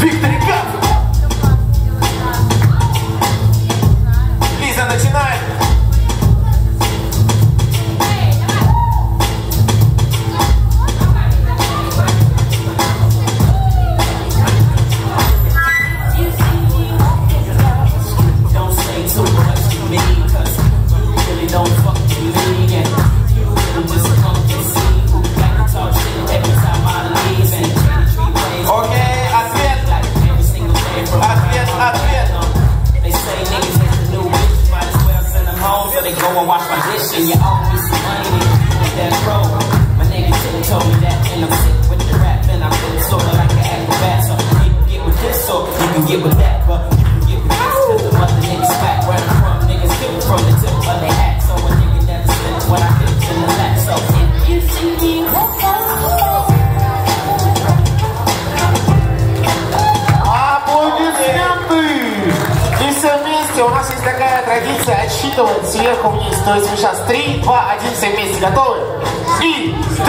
Виктор and wash my dish. And you me some money, with that pro. My nigga should've told me that, and I'm sick with the rap, and I feel sorta like an acrobat. So you can get with this, or you can get with that, but У нас есть такая традиция отсчитывать сверху вниз. То есть мы сейчас 3, 2, 1, все вместе готовы? И 3,